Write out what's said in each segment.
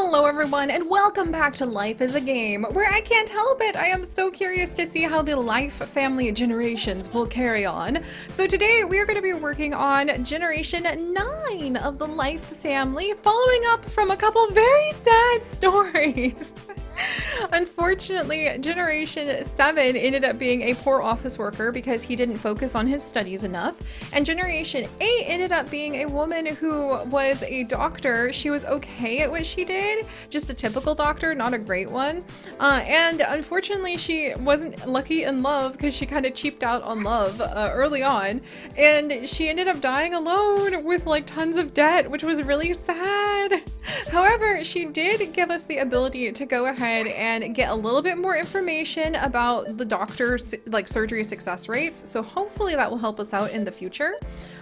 Hello everyone and welcome back to Life is a Game, where I can't help it, I am so curious to see how the Life family generations will carry on. So today we are going to be working on generation 9 of the Life family, following up from a couple very sad stories. Unfortunately, Generation 7 ended up being a poor office worker because he didn't focus on his studies enough. And Generation 8 ended up being a woman who was a doctor. She was okay at what she did, just a typical doctor, not a great one. Uh, and unfortunately, she wasn't lucky in love because she kind of cheaped out on love uh, early on. And she ended up dying alone with like tons of debt, which was really sad. However, she did give us the ability to go ahead and get a little bit more information about the doctor's like surgery success rates. So hopefully that will help us out in the future.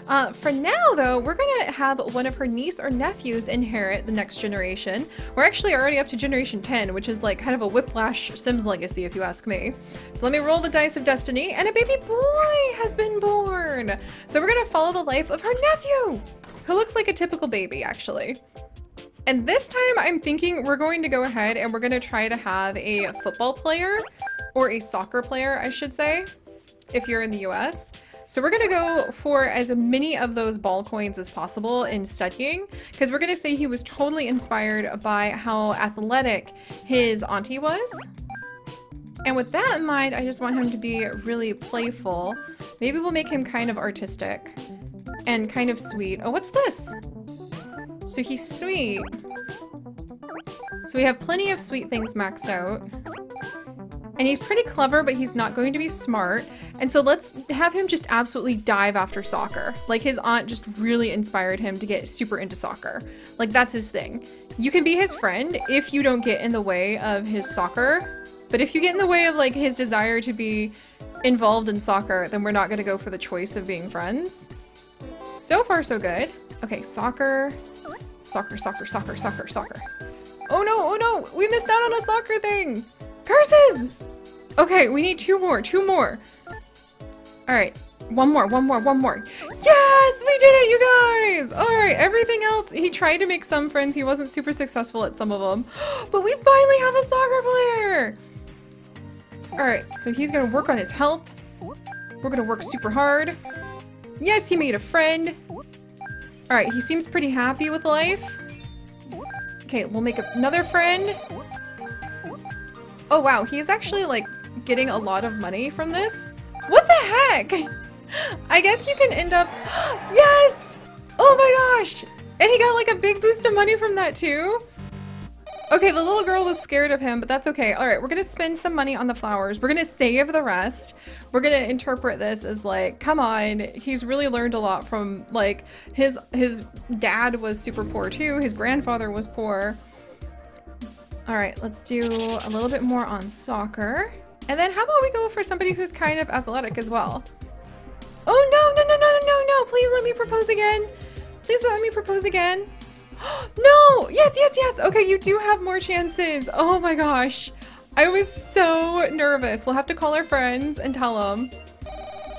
Uh, for now though, we're gonna have one of her niece or nephews inherit the next generation. We're actually already up to generation 10, which is like kind of a whiplash Sims legacy if you ask me. So let me roll the dice of destiny and a baby boy has been born. So we're gonna follow the life of her nephew, who looks like a typical baby actually. And this time I'm thinking we're going to go ahead and we're going to try to have a football player or a soccer player, I should say, if you're in the US. So we're going to go for as many of those ball coins as possible in studying because we're going to say he was totally inspired by how athletic his auntie was. And with that in mind, I just want him to be really playful. Maybe we'll make him kind of artistic and kind of sweet. Oh, what's this? So he's sweet. So we have plenty of sweet things maxed out. And he's pretty clever, but he's not going to be smart. And so let's have him just absolutely dive after soccer. Like his aunt just really inspired him to get super into soccer. Like that's his thing. You can be his friend if you don't get in the way of his soccer. But if you get in the way of like his desire to be involved in soccer, then we're not going to go for the choice of being friends. So far, so good. Okay, soccer. Soccer, soccer, soccer, soccer, soccer. Oh no, oh no, we missed out on a soccer thing. Curses! Okay, we need two more, two more. All right, one more, one more, one more. Yes, we did it, you guys! All right, everything else, he tried to make some friends. He wasn't super successful at some of them, but we finally have a soccer player. All right, so he's gonna work on his health. We're gonna work super hard. Yes, he made a friend. Alright, he seems pretty happy with life. Okay, we'll make another friend. Oh wow, he's actually like getting a lot of money from this. What the heck? I guess you can end up... yes! Oh my gosh! And he got like a big boost of money from that too? Okay, the little girl was scared of him, but that's okay. All right, we're gonna spend some money on the flowers. We're gonna save the rest. We're gonna interpret this as like, come on, he's really learned a lot from like his his dad was super poor too. His grandfather was poor. All right, let's do a little bit more on soccer. And then how about we go for somebody who's kind of athletic as well? Oh no, no, no, no, no, no, please let me propose again. Please let me propose again. no! Yes, yes, yes! Okay, you do have more chances. Oh my gosh. I was so nervous. We'll have to call our friends and tell them.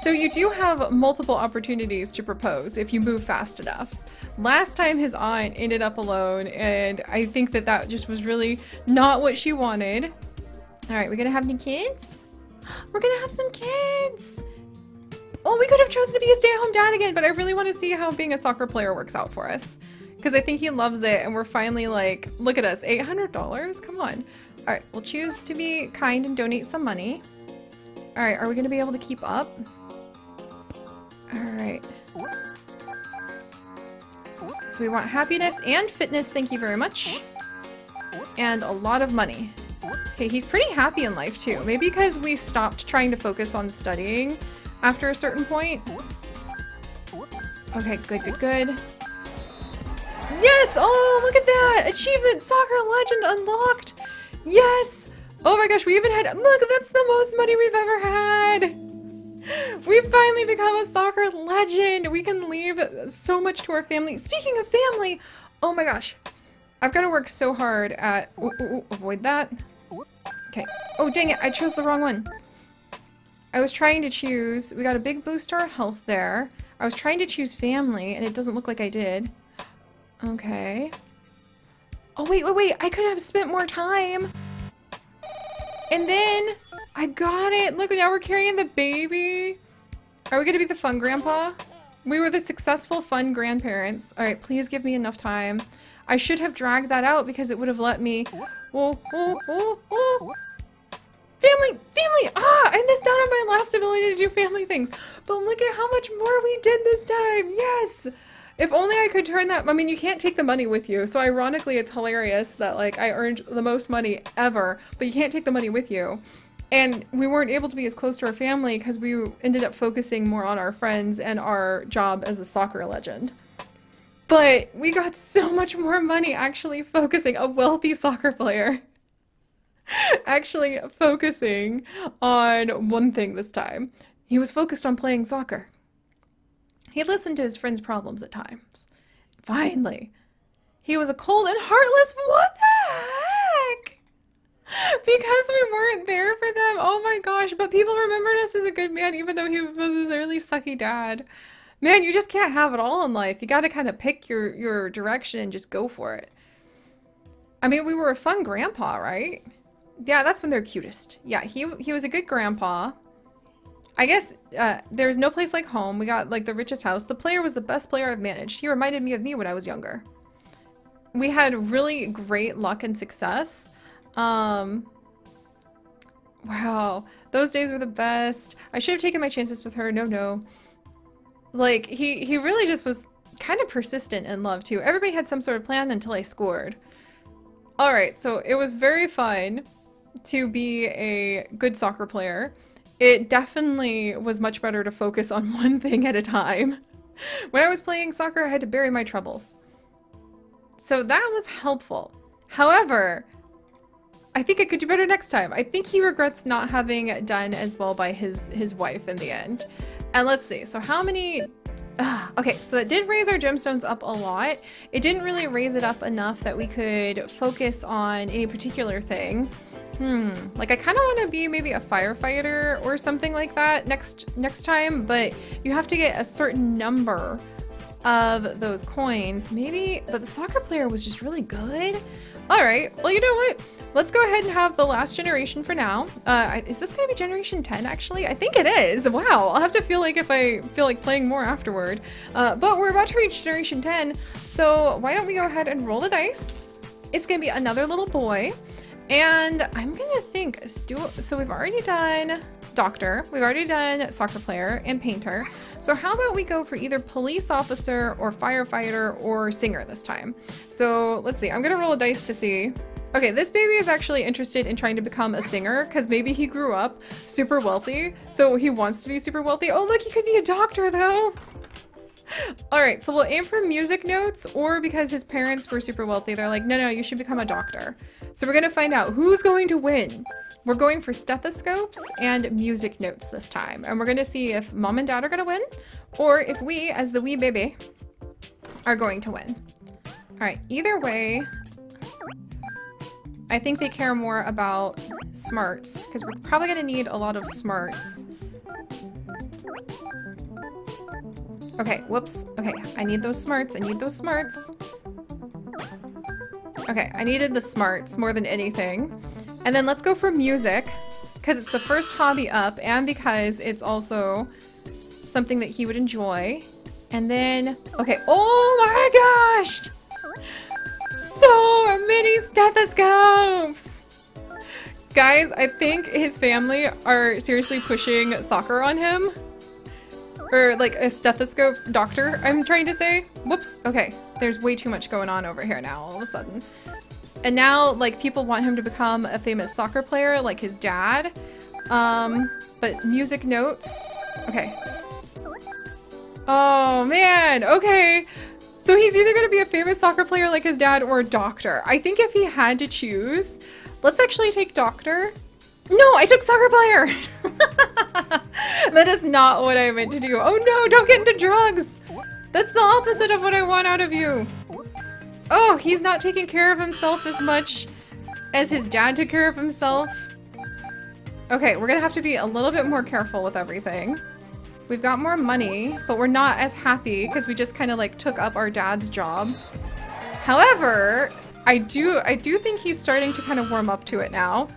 So you do have multiple opportunities to propose if you move fast enough. Last time his aunt ended up alone and I think that that just was really not what she wanted. All right, we're gonna have any kids? We're gonna have some kids. Oh, we could have chosen to be a stay-at-home dad again, but I really want to see how being a soccer player works out for us because I think he loves it and we're finally like, look at us, $800? Come on. All right, we'll choose to be kind and donate some money. All right, are we gonna be able to keep up? All right. So we want happiness and fitness, thank you very much. And a lot of money. Okay, he's pretty happy in life too. Maybe because we stopped trying to focus on studying after a certain point. Okay, good, good, good. Oh, look at that! Achievement Soccer Legend unlocked! Yes! Oh my gosh, we even had- Look, that's the most money we've ever had! We've finally become a soccer legend! We can leave so much to our family. Speaking of family, oh my gosh. I've got to work so hard at- ooh, ooh, ooh, avoid that. Okay. Oh, dang it, I chose the wrong one. I was trying to choose- we got a big boost to our health there. I was trying to choose family, and it doesn't look like I did. Okay. Oh, wait, wait, wait. I could have spent more time. And then I got it. Look, now we're carrying the baby. Are we going to be the fun grandpa? We were the successful fun grandparents. All right, please give me enough time. I should have dragged that out because it would have let me... Oh, oh, oh, oh. Family! Family! Ah! I missed out on my last ability to do family things. But look at how much more we did this time! Yes! If only I could turn that- I mean, you can't take the money with you, so ironically it's hilarious that, like, I earned the most money ever, but you can't take the money with you. And we weren't able to be as close to our family because we ended up focusing more on our friends and our job as a soccer legend. But we got so much more money actually focusing, a wealthy soccer player, actually focusing on one thing this time. He was focused on playing soccer. He listened to his friends' problems at times. Finally, he was a cold and heartless. What the heck? Because we weren't there for them. Oh my gosh. But people remembered us as a good man, even though he was this really sucky dad. Man, you just can't have it all in life. You got to kind of pick your, your direction and just go for it. I mean, we were a fun grandpa, right? Yeah, that's when they're cutest. Yeah, he, he was a good grandpa. I guess uh, there's no place like home. We got like the richest house. The player was the best player I've managed. He reminded me of me when I was younger. We had really great luck and success. Um, wow, those days were the best. I should have taken my chances with her. No, no. Like, he, he really just was kind of persistent in love, too. Everybody had some sort of plan until I scored. Alright, so it was very fun to be a good soccer player. It definitely was much better to focus on one thing at a time. When I was playing soccer, I had to bury my troubles. So that was helpful. However, I think I could do better next time. I think he regrets not having done as well by his, his wife in the end. And let's see, so how many... Okay, so that did raise our gemstones up a lot. It didn't really raise it up enough that we could focus on any particular thing. Hmm, like I kind of want to be maybe a firefighter or something like that next next time, but you have to get a certain number of those coins. Maybe, but the soccer player was just really good. All right, well, you know what? Let's go ahead and have the last generation for now. Uh, is this gonna be generation 10 actually? I think it is. Wow, I'll have to feel like if I feel like playing more afterward. Uh, but we're about to reach generation 10, so why don't we go ahead and roll the dice? It's gonna be another little boy. And I'm gonna think, so we've already done doctor, we've already done soccer player and painter. So how about we go for either police officer or firefighter or singer this time? So let's see, I'm gonna roll a dice to see Okay, this baby is actually interested in trying to become a singer because maybe he grew up super wealthy, so he wants to be super wealthy. Oh, look, he could be a doctor though. All right, so we'll aim for music notes or because his parents were super wealthy, they're like, no, no, you should become a doctor. So we're gonna find out who's going to win. We're going for stethoscopes and music notes this time. And we're gonna see if mom and dad are gonna win or if we, as the wee baby, are going to win. All right, either way, I think they care more about smarts, because we're probably going to need a lot of smarts. Okay, whoops. Okay, I need those smarts. I need those smarts. Okay, I needed the smarts more than anything. And then let's go for music, because it's the first hobby up, and because it's also something that he would enjoy. And then, okay, oh my gosh! so many stethoscopes! Guys, I think his family are seriously pushing soccer on him. Or like a stethoscope's doctor, I'm trying to say. Whoops, okay. There's way too much going on over here now all of a sudden. And now, like, people want him to become a famous soccer player like his dad. Um, but music notes. Okay. Oh, man. Okay. So he's either going to be a famous soccer player like his dad or a doctor. I think if he had to choose, let's actually take doctor. No, I took soccer player. that is not what I meant to do. Oh no, don't get into drugs. That's the opposite of what I want out of you. Oh, he's not taking care of himself as much as his dad took care of himself. Okay, we're gonna have to be a little bit more careful with everything. We've got more money, but we're not as happy because we just kind of like took up our dad's job. However, I do, I do think he's starting to kind of warm up to it now.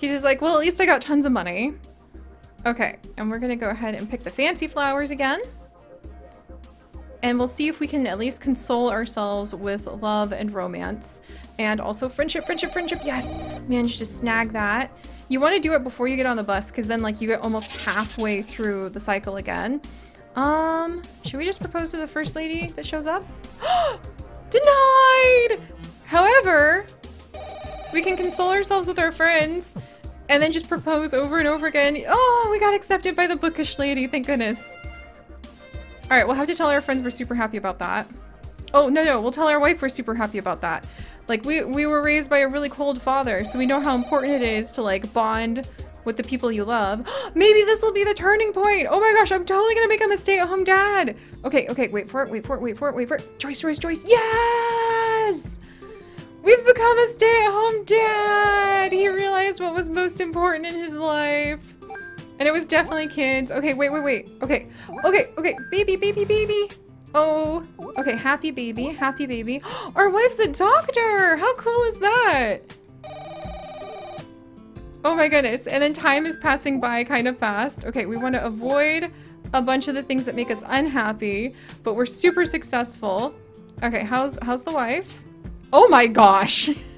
He's just like, well, at least I got tons of money. Okay, and we're gonna go ahead and pick the fancy flowers again. And we'll see if we can at least console ourselves with love and romance. And also friendship, friendship, friendship. Yes! Managed to snag that. You want to do it before you get on the bus because then like you get almost halfway through the cycle again. Um, should we just propose to the first lady that shows up? Denied! However, we can console ourselves with our friends and then just propose over and over again. Oh, we got accepted by the bookish lady, thank goodness. All right, we'll have to tell our friends we're super happy about that. Oh, no, no, we'll tell our wife we're super happy about that. Like, we, we were raised by a really cold father, so we know how important it is to, like, bond with the people you love. Maybe this will be the turning point. Oh my gosh, I'm totally gonna become a stay-at-home dad. Okay, okay, wait for it, wait for it, wait for it, wait for it. choice, choice, choice. Yes! We've become a stay-at-home dad. He realized what was most important in his life. And it was definitely kids. Okay, wait, wait, wait. Okay, okay, okay. Baby, baby, baby. Oh, okay. Happy baby, happy baby. Our wife's a doctor. How cool is that? Oh my goodness. And then time is passing by kind of fast. Okay, we want to avoid a bunch of the things that make us unhappy, but we're super successful. Okay, how's how's the wife? Oh my gosh.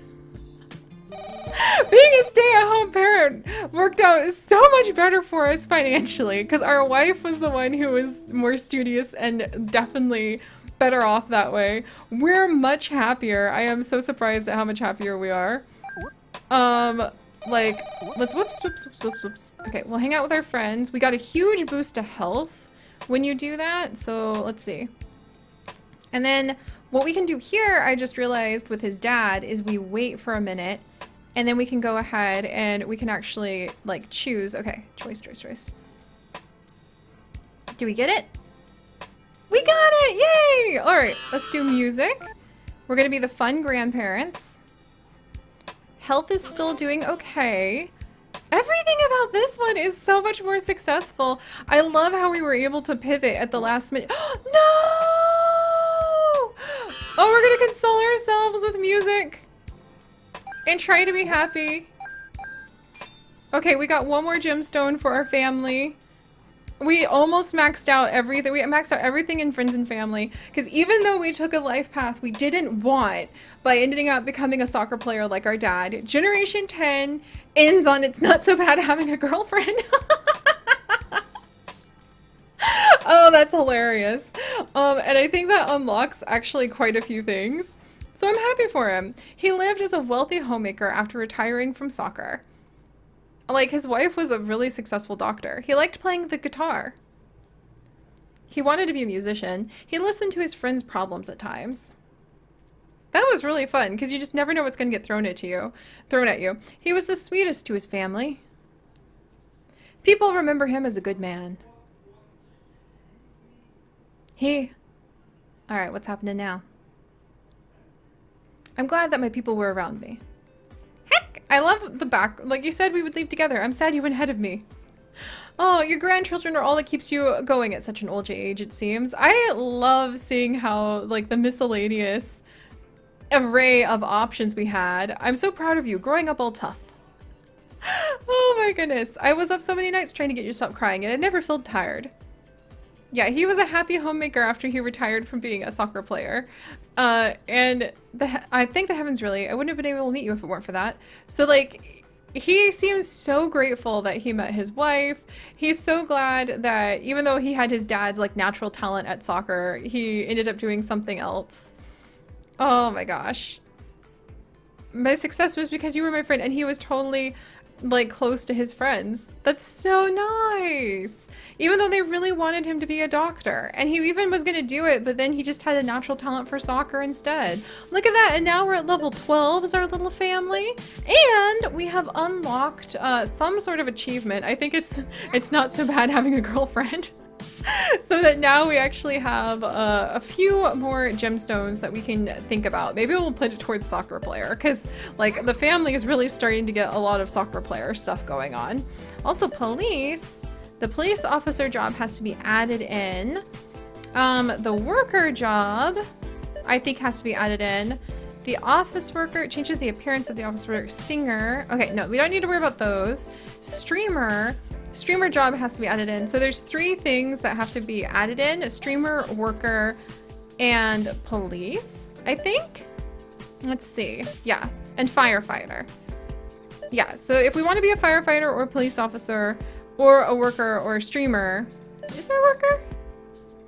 being a stay-at-home parent worked out so much better for us financially because our wife was the one who was more studious and definitely better off that way. We're much happier. I am so surprised at how much happier we are. Um, like, let's whoops, whoops, whoops, whoops, whoops. Okay, we'll hang out with our friends. We got a huge boost to health when you do that. So let's see. And then what we can do here, I just realized with his dad, is we wait for a minute and then we can go ahead and we can actually like choose. Okay, choice, choice, choice. Do we get it? We got it! Yay! All right, let's do music. We're gonna be the fun grandparents. Health is still doing okay. Everything about this one is so much more successful. I love how we were able to pivot at the last minute. no! Oh, we're gonna console ourselves with music. And try to be happy. Okay, we got one more gemstone for our family. We almost maxed out everything. We maxed out everything in friends and family. Because even though we took a life path we didn't want by ending up becoming a soccer player like our dad, Generation 10 ends on it's not so bad having a girlfriend. oh, that's hilarious. Um, and I think that unlocks actually quite a few things. So I'm happy for him. He lived as a wealthy homemaker after retiring from soccer. Like, his wife was a really successful doctor. He liked playing the guitar. He wanted to be a musician. He listened to his friends' problems at times. That was really fun, because you just never know what's going to get thrown at you. Thrown at you. He was the sweetest to his family. People remember him as a good man. He... Alright, what's happening now? I'm glad that my people were around me. Heck! I love the back. Like you said we would leave together. I'm sad you went ahead of me. Oh, your grandchildren are all that keeps you going at such an old age, it seems. I love seeing how, like, the miscellaneous array of options we had. I'm so proud of you, growing up all tough. oh my goodness. I was up so many nights trying to get you to stop crying, and I never felt tired. Yeah, he was a happy homemaker after he retired from being a soccer player. Uh, and the I think the heavens really, I wouldn't have been able to meet you if it weren't for that. So like, he seems so grateful that he met his wife. He's so glad that even though he had his dad's like natural talent at soccer, he ended up doing something else. Oh my gosh. My success was because you were my friend and he was totally like close to his friends. That's so nice. Even though they really wanted him to be a doctor. And he even was going to do it, but then he just had a natural talent for soccer instead. Look at that. And now we're at level 12 as our little family. And we have unlocked uh, some sort of achievement. I think it's it's not so bad having a girlfriend. so that now we actually have uh, a few more gemstones that we can think about. Maybe we'll put it towards soccer player because like the family is really starting to get a lot of soccer player stuff going on. Also police, the police officer job has to be added in. Um, the worker job, I think has to be added in. The office worker changes the appearance of the office worker. Singer. Okay, no, we don't need to worry about those. Streamer. Streamer job has to be added in. So there's three things that have to be added in. A streamer, worker, and police, I think. Let's see. Yeah, and firefighter. Yeah, so if we want to be a firefighter or a police officer or a worker or a streamer, is that a worker?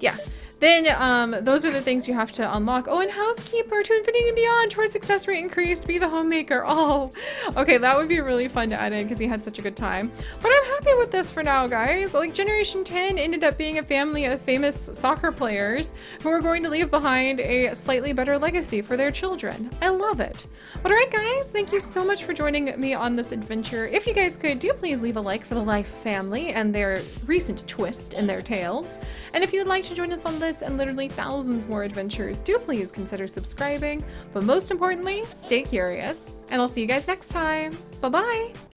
Yeah. Then um, those are the things you have to unlock. Oh, and housekeeper to infinity and beyond. Tour success rate increased. Be the homemaker. Oh, okay. That would be really fun to add in because he had such a good time. But I'm happy with this for now, guys. Like Generation 10 ended up being a family of famous soccer players who are going to leave behind a slightly better legacy for their children. I love it. But all right, guys, thank you so much for joining me on this adventure. If you guys could, do please leave a like for the Life family and their recent twist in their tales. And if you'd like to join us on this and literally thousands more adventures, do please consider subscribing. But most importantly, stay curious. And I'll see you guys next time. Bye-bye.